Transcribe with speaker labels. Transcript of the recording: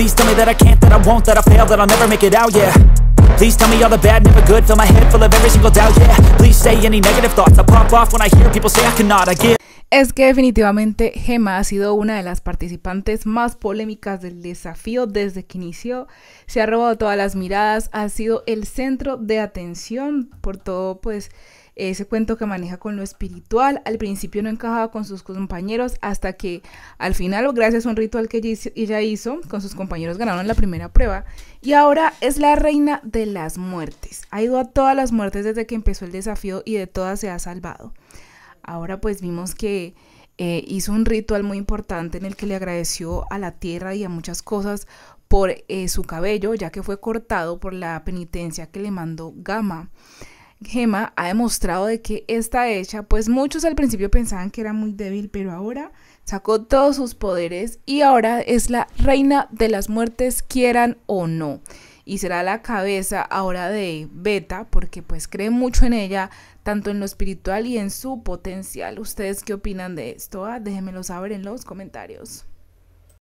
Speaker 1: Please tell me that I can't, that I won't, that I fail, that I'll never make it out, yeah Please tell me all the bad, never good Fill my head full of every single doubt, yeah Please say any negative thoughts I pop off when I hear people say I cannot I give
Speaker 2: es que definitivamente Gema ha sido una de las participantes más polémicas del desafío desde que inició. Se ha robado todas las miradas, ha sido el centro de atención por todo pues ese cuento que maneja con lo espiritual. Al principio no encajaba con sus compañeros hasta que al final, gracias a un ritual que ella hizo con sus compañeros, ganaron la primera prueba. Y ahora es la reina de las muertes. Ha ido a todas las muertes desde que empezó el desafío y de todas se ha salvado. Ahora pues vimos que eh, hizo un ritual muy importante en el que le agradeció a la tierra y a muchas cosas por eh, su cabello, ya que fue cortado por la penitencia que le mandó Gama. Gema ha demostrado de que está hecha, pues muchos al principio pensaban que era muy débil, pero ahora sacó todos sus poderes y ahora es la reina de las muertes, quieran o no y será la cabeza ahora de Beta porque pues cree mucho en ella, tanto en lo espiritual y en su potencial. ¿Ustedes qué opinan de esto? Ah, déjenmelo saber en los comentarios.